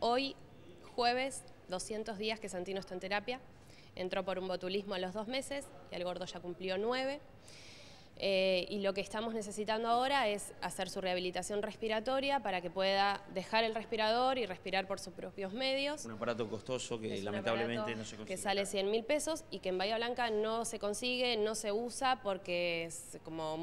Hoy, jueves, 200 días que Santino está en terapia. Entró por un botulismo a los dos meses y el gordo ya cumplió nueve. Eh, y lo que estamos necesitando ahora es hacer su rehabilitación respiratoria para que pueda dejar el respirador y respirar por sus propios medios. Un aparato costoso que Es lamentablemente no se consigue. Que sale 100 mil pesos y que en Bahía Blanca no se consigue, no se usa porque es como,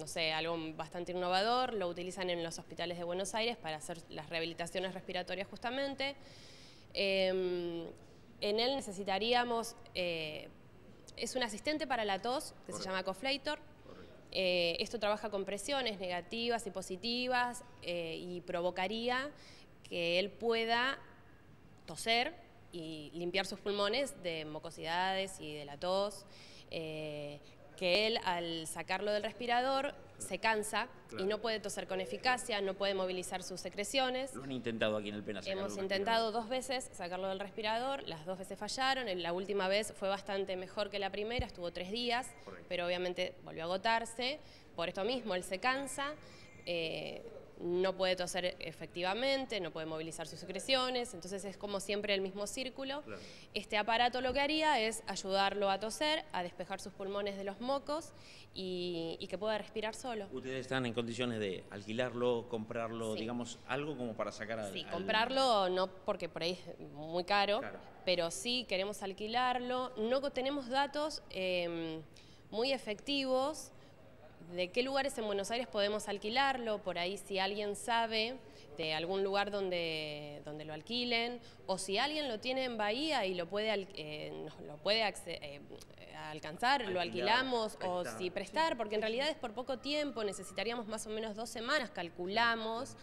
no sé, algo bastante innovador. Lo utilizan en los hospitales de Buenos Aires para hacer las rehabilitaciones respiratorias justamente. Eh, en él necesitaríamos, eh, es un asistente para la tos que se llama Coflator. Eh, esto trabaja con presiones negativas y positivas eh, y provocaría que él pueda toser y limpiar sus pulmones de mucosidades y de la tos. eh, que él al sacarlo del respirador se cansa y no puede toser con eficacia, no puede movilizar sus secreciones. Lo han intentado aquí en el Pena sacarlo Hemos intentado dos veces sacarlo del respirador, las dos veces fallaron, la última vez fue bastante mejor que la primera, estuvo tres días, Correcto. pero obviamente volvió a agotarse, por esto mismo él se cansa, eh, no puede toser efectivamente, no puede movilizar sus secreciones, entonces es como siempre el mismo círculo. Claro. Este aparato lo que haría es ayudarlo a toser, a despejar sus pulmones de los mocos y, y que pueda respirar solo. Ustedes están en condiciones de alquilarlo, comprarlo, Sí. digamos, algo como para sacar al... Sí, al- comprarlo no porque por ahí es muy caro, Claro. pero sí queremos alquilarlo. No tenemos datos eh, muy efectivos de qué lugares en Buenos Aires podemos alquilarlo, por ahí si alguien sabe de algún lugar donde, donde lo alquilen, o si alguien lo tiene en Bahía y lo puede, eh, lo puede eh, alcanzar, lo alquilamos, o si prestar, porque en realidad es por poco tiempo, necesitaríamos más o menos dos semanas, calculamos.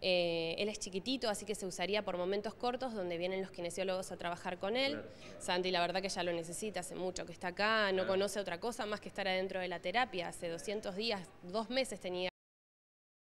Eh, él es chiquitito, así que se usaría por momentos cortos donde vienen los kinesiólogos a trabajar con él. Claro. Santi, la verdad que ya lo necesita, hace mucho que está acá, no Claro. conoce otra cosa más que estar adentro de la terapia. Hace 200 días, dos meses tenía